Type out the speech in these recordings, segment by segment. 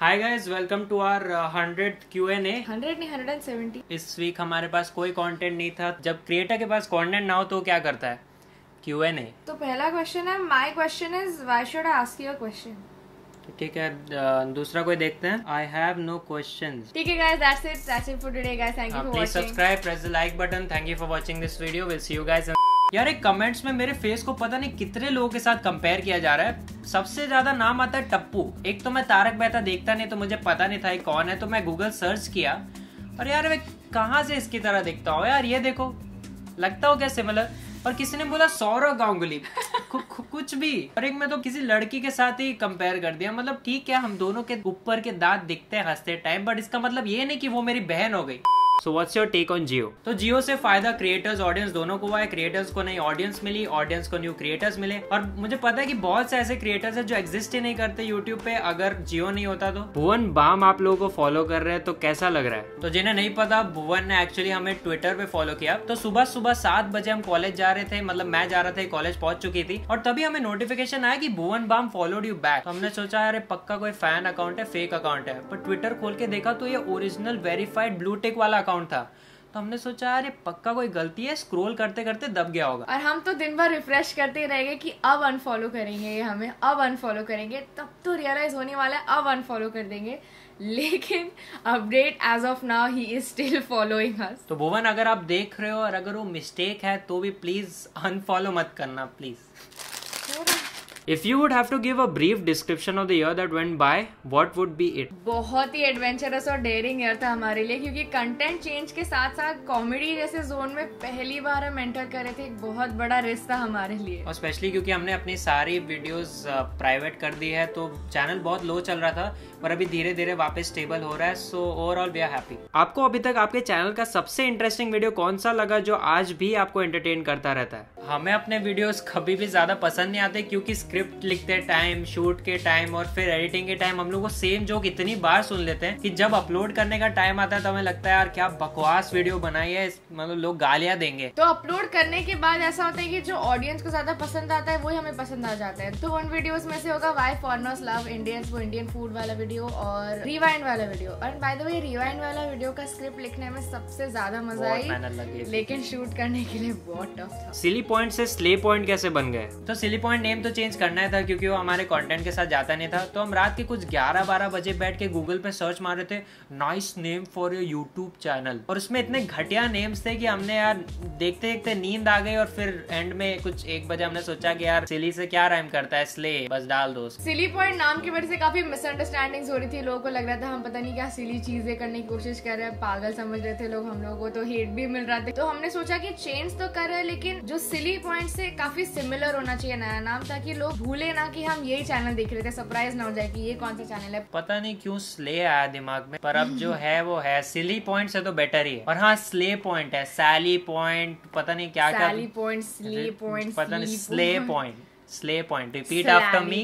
Hi guys welcome to our hundred Q n A hundred नहीं hundred and seventy इस week हमारे पास कोई कंटेंट नहीं था। जब क्रिएटर के पास कंटेंट ना हो तो क्या करता है? क्यू एन ए तो पहला क्वेश्चन है my question is why should I ask you a question ठीक है दूसरा कोई देखते हैं? आई हैव नो क्वेश्चन ठीक है guys that's it that's it for today guys thank you for please watching subscribe press the like button thank you for watching this video will see you guys यार एक comments में मेरे face को पता नहीं कितने लोगों के साथ कंपेयर किया जा रहा है। सबसे ज़्यादा नाम आता है टप्पू। एक तो मैं तारक मेहता देखता नहीं तो मुझे पता नहीं था ये कौन है तो मैं गूगल सर्च किया। और यार मैं कहाँ से इसकी तरह दिखता हूँ? यार ये देखो। लगता हो क्या सिमिलर और किसी ने बोला सौरव गांगुली। कुछ भी। और एक मैं तो किसी लड़की के साथ ही कंपेयर कर दिया। मतलब ठीक है हम दोनों के ऊपर के दांत दिखते हैं हँसते टाइम बट इसका मतलब ये नहीं कि वो मेरी बहन हो गई। So what's your take on Jio तो जियो से फ़ायदा क्रिएटर्स ऑडियंस दोनों को हुआ है। क्रिएटर्स को नई ऑडियंस मिली ऑडियंस को न्यू क्रिएटर्स मिले। और मुझे पता है कि बहुत से ऐसे क्रिएटर्स हैं जो एग्जिस्ट ही नहीं करते यूट्यूब पे अगर जियो नहीं होता तो। भुवन बाम आप लोगों को फॉलो कर रहे हैं तो कैसा लग रहा है? तो जिन्हें नहीं पता भुवन ने एक्चुअली हमें ट्विटर पे फॉलो किया। तो सुबह सुबह सात बजे हम कॉलेज जा रहे थे मतलब मैं जा रहा था कॉलेज पहुँच चुकी थी। और तभी हमें नोटिफिकेशन आया कि Bhuvan Bam followed you back तो हमने सोचा अरे पक्का कोई फ़ैन अकाउंट है फेक अकाउंट है। पर ट्विटर खोल के देखा तो ये ओरिजिनल वेरीफाइड ब्लू टिक वाला अकाउंट था। तो हमने सोचा अरे पक्का कोई गलती है? स्क्रॉल करते करते दब गया होगा। और हम तो दिन भर रिफ्रेश करते ही रहेंगे कि अब अनफॉलो करेंगे ये हमें अब अनफॉलो करेंगे। तब तो रियलाइज़ होने वाला है अब अनफॉलो कर देंगे। लेकिन update as of now he is still following us तो भुवन अगर आप देख रहे हो और अगर वो मिस्टेक है तो भी प्लीज़ अनफॉलो मत करना please if you would have to give a brief description of the year that went by what would be it बहुत ही एडवेंचरस और डेयरिंग ईयर था हमारे लिए क्योंकि कंटेंट चेंज के साथ साथ कॉमेडी जैसे जोन में पहली बार हम एंटर कर रहे थे एक बहुत बड़ा रिस्क था हमारे लिए। और स्पेशली क्योंकि हमने अपनी सारी वीडियोस प्राइवेट कर दी है तो चैनल बहुत लो चल रहा था पर अभी धीरे धीरे वापस स्टेबल हो रहा है so overall we are happy आपको अभी तक आपके चैनल का सबसे इंटरेस्टिंग वीडियो कौन सा लगा जो आज भी आपको एंटरटेन करता रहता है? हमें अपने वीडियोस कभी भी ज़्यादा पसंद नहीं आते क्योंकि स्क्रिप्ट लिखते टाइम शूट के टाइम और फिर एडिटिंग के टाइम हम लोग वो सेम जोक इतनी बार सुन लेते हैं कि जब अपलोड करने का टाइम आता है तो हमें लगता है यार क्या बकवास वीडियो बनाई है मतलब लोग गालियाँ देंगे. तो अपलोड करने के बाद ऐसा होता है कि जो ऑडियंस को ज़्यादा पसंद आता है वही हमें पसंद आ जाता है। तो उन वीडियोस में से होगा वाई फॉरनर्स लव इंडियंस वो इंडियन फ़ूड वाला वीडियो और रिवाइंड वाला वीडियो और बाय द वे रिवाइंड वाला वीडियो का स्क्रिप्ट लिखने में सबसे ज़्यादा मज़ा आई लेकिन शूट करने के लिए बहुत टफ था। सिली पॉइंट से स्ले पॉइंट कैसे बन गए? तो सिली पॉइंट नेम तो चेंज करना ही था क्योंकि वो हमारे कंटेंट के साथ जाता नहीं था। तो हम रात के कुछ 11-12 बजे बैठ के गूगल पे सर्च मार रहे थे nice name for your YouTube channel और उसमें इतने घटिया नेम्स थे कि हमने यार देखते देखते नींद आ गई और फिर एंड में कुछ एक बजे हमने सोचा कि यार सिली से क्या राइम करता है स्ले बस डाल दो सिली पॉइंट नाम की वजह से काफ़ी मिसअंडरस्टैंडिंग्स हो रही थी लोगों को लग रहा था हम पता नहीं क्या सिली चीज़ें करने की कोशिश कर रहे हैं पागल समझ रहे थे लोग हम लोगों को तो हेट भी मिल रहा था। तो हमने सोचा कि चेंज तो कर रहे हैं लेकिन जो सिली पॉइंट से काफ़ी सिमिलर होना चाहिए नया नाम ताकि लोग भूले ना कि हम यही चैनल देख रहे थे। सरप्राइज़ ना हो जाए कि ये कौन सा चैनल है। पता नहीं क्यों स्ले आया दिमाग में पर अब जो है वो है। सिली पॉइंट से तो बेटर ही है। और हाँ स्ले पॉइंट है। सैली पॉइंट पता नहीं क्या क्या पॉइंट स्ले पॉइंट पता नहीं slay point slay point repeat after me.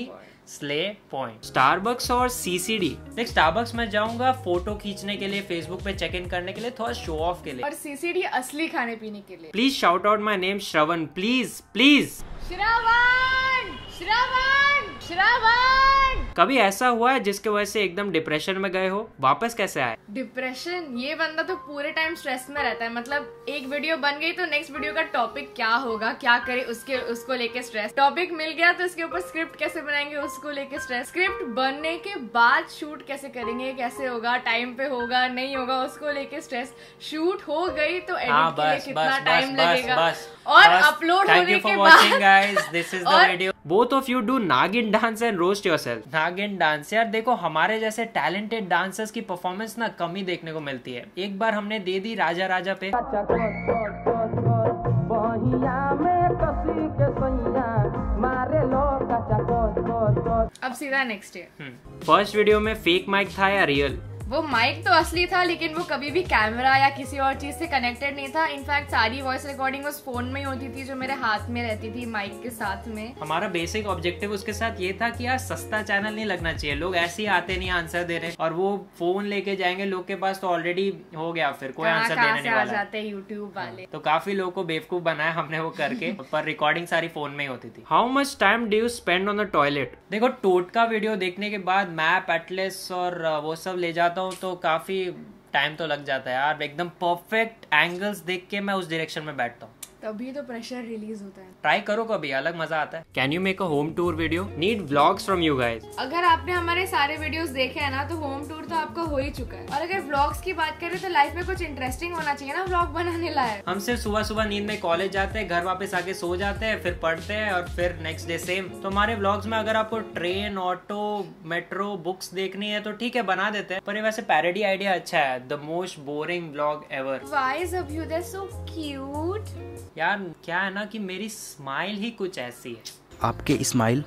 Slay point Starbucks और सीसीडी देख स्टारबक्स में जाऊँगा फ़ोटो खींचने के लिए फेसबुक पे चेक इन करने के लिए थोड़ा शो ऑफ़ के लिए। और सीसीडी असली खाने पीने के लिए। Please shout out my name Shravan please please Shravan Shravan Shravan कभी ऐसा हुआ है जिसके वजह से एकदम डिप्रेशन में गए हो? वापस कैसे आए? डिप्रेशन ये बंदा तो पूरे टाइम स्ट्रेस में रहता है। मतलब एक वीडियो बन गई तो नेक्स्ट वीडियो का टॉपिक क्या होगा? क्या करे उसके उसको लेके स्ट्रेस टॉपिक मिल गया तो उसके ऊपर स्क्रिप्ट कैसे बनाएँगे उसको लेके स्ट्रेस स्क्रिप्ट बनने के बाद शूट कैसे करेंगे? कैसे होगा? टाइम पे होगा? नहीं होगा? उसको लेके स्ट्रेस शूट हो गई तो हाँ एडिट के लिए कितना टाइम लगेगा? और अपलोड होने के बाद guys this is the video both of you do nagin dance and roast yourself nagin dance यार देखो हमारे जैसे टैलेंटेड डांसर्स की परफॉर्मेंस ना कमी देखने को मिलती है। एक बार हमने दे दी राजा राजा पे। अब सीधा नेक्स्ट ईयर फ़र्स्ट वीडियो में फेक माइक था या रियल वो माइक तो असली था लेकिन वो कभी भी कैमरा या किसी और चीज़ से कनेक्टेड नहीं था. इनफैक्ट सारी वॉइस रिकॉर्डिंग उस फ़ोन में ही होती थी जो मेरे हाथ में रहती थी माइक के साथ में. हमारा बेसिक ऑब्जेक्टिव उसके साथ ये था कि यार सस्ता चैनल नहीं लगना चाहिए. लोग ऐसे ही आते नहीं आंसर दे रहे. और वो फ़ोन लेके जाएँगे लोग के पास तो ऑलरेडी हो गया फिर कोई आंसर देने नहीं वाला. जाते हैं यूट्यूब वाले तो काफ़ी लोग को बेवकूफ़ बनाया हमने वो करके पर रिकॉर्डिंग सारी फ़ोन में ही होती थी. How much time do you spend on the toilet देखो टोट का वीडियो देखने के बाद मैप एटलेस और वो सब ले जाता हूँ तो काफ़ी टाइम तो लग जाता है यार। एकदम परफेक्ट एंगल्स देख के मैं उस डायरेक्शन में बैठता हूँ। तभी तो प्रेशर रिलीज़ होता है। ट्राई करो कभी अलग मज़ा आता है। Can you make a home tour video need vlogs from you guys अगर आपने हमारे सारे वीडियोस देखे हैं ना तो होम टूर तो आपका हो ही चुका है। और अगर व्लॉग्स की बात करें तो लाइफ में कुछ इंटरेस्टिंग होना चाहिए ना व्लॉग बनाने लायक। हम सिर्फ़ सुबह सुबह नींद में कॉलेज जाते हैं घर वापस आके सो जाते हैं फिर पढ़ते हैं और फिर नेक्स्ट डे सेम तो हमारे व्लॉग्स में अगर आपको ट्रेन ऑटो मेट्रो बुक्स देखनी है तो ठीक है बना देते हैं। पर वैसे पैरोडी आइडिया अच्छा है the most boring vlog ever why's Why is Abhyuday so cute? यार क्या है ना कि मेरी स्माइल ही कुछ ऐसी है। आपके स्माइल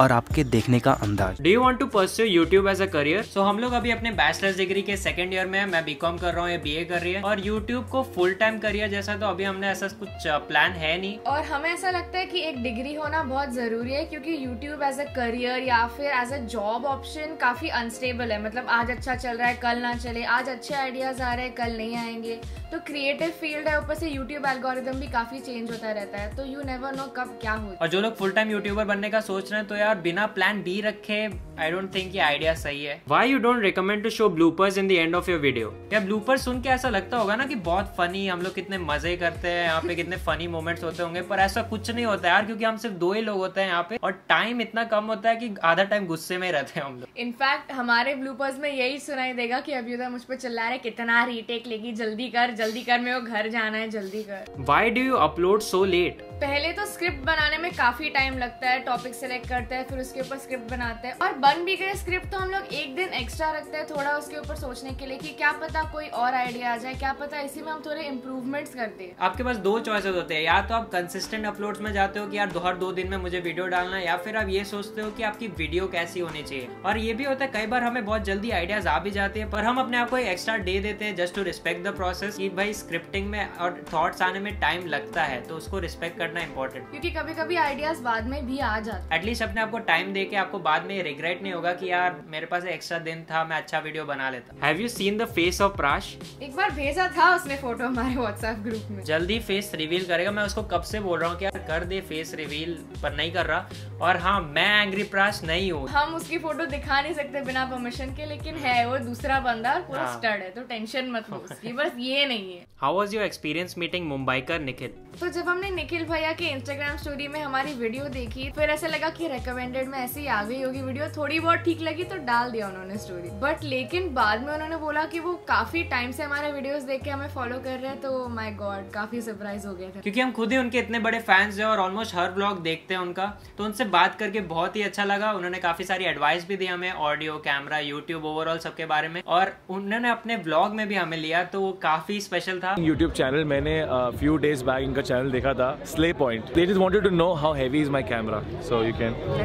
और आपके देखने का अंदाज। Do you want to pursue YouTube as a career so हम लोग अभी अपने बैचलर्स डिग्री के सेकंड ईयर में है। मैं बीकॉम कर रहा हूँ बी ए कर रही है। और यूट्यूब को फुल टाइम करियर जैसा तो अभी हमने ऐसा कुछ प्लान है नहीं। और हमें ऐसा लगता है की एक डिग्री होना बहुत ज़रूरी है क्योंकि यूट्यूब एज अ करियर या फिर एज अ जॉब ऑप्शन काफ़ी अनस्टेबल है। मतलब आज अच्छा चल रहा है कल ना चले। आज अच्छे आइडियाज़ आ रहे हैं कल नहीं आएँगे। तो क्रिएटिव फ़ील्ड है ऊपर से यूट्यूब एल्गोरिदम भी काफ़ी चेंज होता रहता है। तो यू नेवर नो कब क्या हो और जो लोग फुल टाइम यूट्यूबर बनने का सोच रहे हैं तो यार बिना प्लान बी रखे आई डोंट थिंक ये आइडिया सही है। Why you don't recommend to show bloopers in the end of your video या ब्लूपर सुन के ऐसा लगता होगा ना कि बहुत फनी हम लोग कितने मज़े करते हैं यहाँ पे कितने फनी मोमेंट्स होते होंगे पर ऐसा कुछ नहीं होता यार क्योंकि हम सिर्फ़ दो ही लोग होते हैं यहाँ पे और टाइम इतना कम होता है कि आधा टाइम गुस्से में रहते हैं हम लोग। इनफैक्ट हमारे ब्लूपर्स में यही सुनाई देगा कि अभ्युदय मुझ पर चिल्ला रहे कितना रीटेक लेगी जल्दी कर जल्दी कर मेरे को घर जाना है जल्दी कर। Why do you upload so late पहले तो स्क्रिप्ट बनाने में काफ़ी टाइम लगता है टॉपिक सेलेक्ट करते हैं फिर उसके ऊपर स्क्रिप्ट बनाते हैं। और बन भी गए स्क्रिप्ट तो हम लोग एक दिन एक्स्ट्रा रखते हैं थोड़ा उसके ऊपर सोचने के लिए कि क्या पता कोई और आइडिया आ जाए क्या पता इसी में हम थोड़े इम्प्रूवमेंट्स करते हैं आपके पास दो चॉइसेस होते हैं या तो आप कंसिस्टेंट अपलोड्स में जाते हो कि यार हर दो दिन में मुझे वीडियो डालना है या फिर आप ये सोचते हो कि आपकी वीडियो कैसी होनी चाहिए। और ये भी होता है कई बार हमें बहुत जल्दी आइडियाज़ आ भी जाते हैं पर हम अपने आप को एक एक्स्ट्रा डे देते हैं just to respect the process कि भाई स्क्रिप्टिंग में और थॉट्स आने में टाइम लगता है तो उसको रिस्पेक्ट करना इंपॉर्टेंट क्योंकि कभी कभी आइडियाज़ बाद में भी आ जाते एटलीस्ट अपने आपको टाइम दे के आपको बाद में रिग्रेट नहीं होगा कि यार मेरे पास एक्स्ट्रा दिन था मैं अच्छा वीडियो बना लेता। Have you seen the face of Prash एक बार भेजा था उसने फ़ोटो हमारे व्हाट्सएप ग्रुप में। जल्दी फेस रिवील करेगा। मैं उसको कब से बोल रहा हूँ कि यार कर दे फेस रिवील पर नहीं कर रहा। और हाँ मैं एंग्री प्राश नहीं हूँ। हम उसकी फ़ोटो दिखा नहीं सकते बिना परमिशन के लेकिन है वो दूसरा बंदा और पूरा हाँ। स्टड है तो टेंशन मत लो उसकी बस ये नहीं है। How was your experience meeting Mumbaikar Nikhil तो जब हमने निखिल भैया के इंस्टाग्राम स्टोरी में हमारी वीडियो देखी फिर ऐसा लगा कि रेकमेंडेड में ऐसे ही आ गई होगी वीडियो। थोड़ी बहुत ठीक लगी तो डाल दिया उन्होंने स्टोरी बट लेकिन बाद में उन्होंने बोला कि वो काफ़ी टाइम से हमारे वीडियोस देख के हमें फॉलो कर रहे हैं तो माय गॉड काफ़ी सरप्राइज़ हो गए थे। क्योंकि हम खुद ही उनके इतने बड़े फैंस हैं और ऑलमोस्ट हर ब्लॉग देखते हैं उनका। तो उनसे बात करके बहुत ही अच्छा लगा। उन्होंने काफ़ी सारी एडवाइस भी दी हमें ऑडियो कैमरा यूट्यूब ओवरऑल सबके बारे में। और उन्होंने अपने ब्लॉग में भी हमें लिया तो वो काफ़ी स्पेशल था। यूट्यूब चैनल मैंने फ्यू डेज़ बैक इनका चैनल देखा था slay point they just wanted to know how heavy is my camera so you can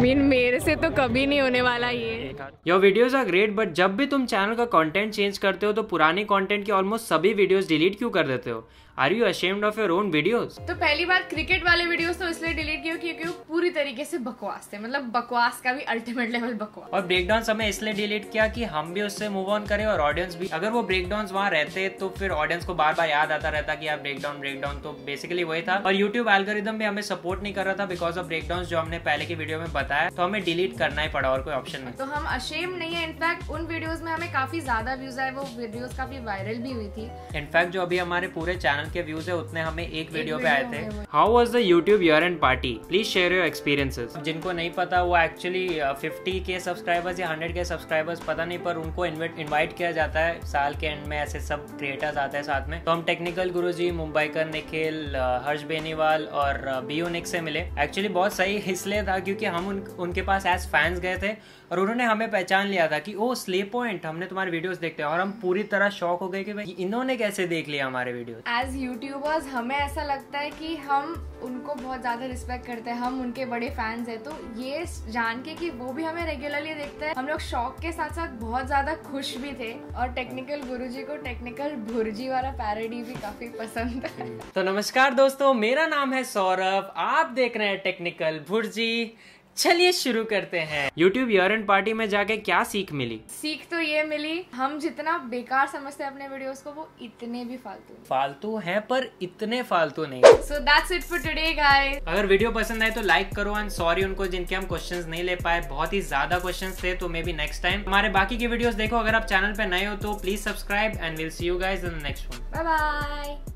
mean मेरे से तो कभी नहीं होने वाला ये। Your videos are great but जब भी तुम चैनल का कॉन्टेंट चेंज करते हो तो पुरानी कॉन्टेंट के ऑलमोस्ट सभी वीडियोज़ डिलीट क्यों कर देते हो? Are you ashamed of your own videos तो पहली बार क्रिकेट वाले वीडियोस तो इसलिए डिलीट किए क्योंकि वो पूरी तरीके से बकवास थे। मतलब बकवास का भी अल्टीमेट लेवल बकवास और ब्रेकडाउन हमें इसलिए डिलीट किया कि हम भी उससे मूव ऑन करें और ऑडियंस भी अगर वो ब्रेकडाउन वहाँ रहते तो फिर ऑडियंस को बार बार याद आता रहता कि यार ब्रेकडाउन ब्रेकडाउन तो बेसिकली वही था। और यूट्यूब एल्गोरिदम भी हमें सपोर्ट नहीं कर रहा था बिकॉज़ ऑफ़ ब्रेकडाउन जो हमने पहले की वीडियो में बताया। तो हमें डिलीट करना ही पड़ा और कोई ऑप्शन नहीं। तो हम अशेम नहीं है। इनफैक्ट उन वीडियोज़ में हमें काफ़ी ज़्यादा व्यूज़ आए। वो वीडियोस काफ़ी वायरल भी हुई थी। इनफैक्ट जो अभी हमारे पूरे चैनल के व्यूज़ है उतने हमें एक वीडियो पे आए थे। How was the YouTube year end party please share your experiences जिनको नहीं पता वो एक्चुअली 50 के सब्सक्राइबर्स या 100 के सब्सक्राइबर्स पता नहीं पर उनको इनवाइट किया जाता है साल के एंड में ऐसे सब क्रिएटर्स आते हैं साथ में। तो हम टेक्निकल गुरुजी मुंबईकर निखिल हर्ष बेनीवाल और बी निक से मिले। एक्चुअली बहुत सही इसलिए था क्योंकि हम उन, उनके पास एज फैंस गए थे और उन्होंने हमें पहचान लिया था कि ओ स्ले पॉइंट हमने तुम्हारे वीडियोस देखते हैं। और हम पूरी तरह शॉक हो गए कि भाई इन्होंने कैसे देख लिया हमारे वीडियोस एज एज यूट्यूबर्स हमें ऐसा लगता है कि हम उनको बहुत ज़्यादा रिस्पेक्ट करते हैं, हम उनके बड़े फैंस हैं। तो ये जान के कि वो भी हमें रेगुलरली देखते हैं। हम लोग शौक के साथ साथ बहुत ज़्यादा खुश भी थे और टेक्निकल गुरुजी को टेक्निकल भुर्जी वाला पैरोडी भी काफ़ी पसंद है। तो नमस्कार दोस्तों, मेरा नाम है सौरभ, आप देख रहे हैं टेक्निकल भुर्जी। चलिए शुरू करते हैं। YouTube ईयर एंड पार्टी में जाके क्या सीख मिली? सीख तो ये मिली हम जितना बेकार समझते हैं अपने वीडियोस को वो इतने भी फालतू फालतू हैं पर इतने फालतू नहीं so that's it for today guys अगर वीडियो पसंद आए तो लाइक करो एंड सॉरी उनको जिनके हम क्वेश्चन नहीं ले पाए बहुत ही ज़्यादा क्वेश्चंस थे तो मे बी नेक्स्ट टाइम हमारे बाकी की वीडियोस देखो अगर आप चैनल पे नए हो तो please subscribe and will see you guys in next one bye bye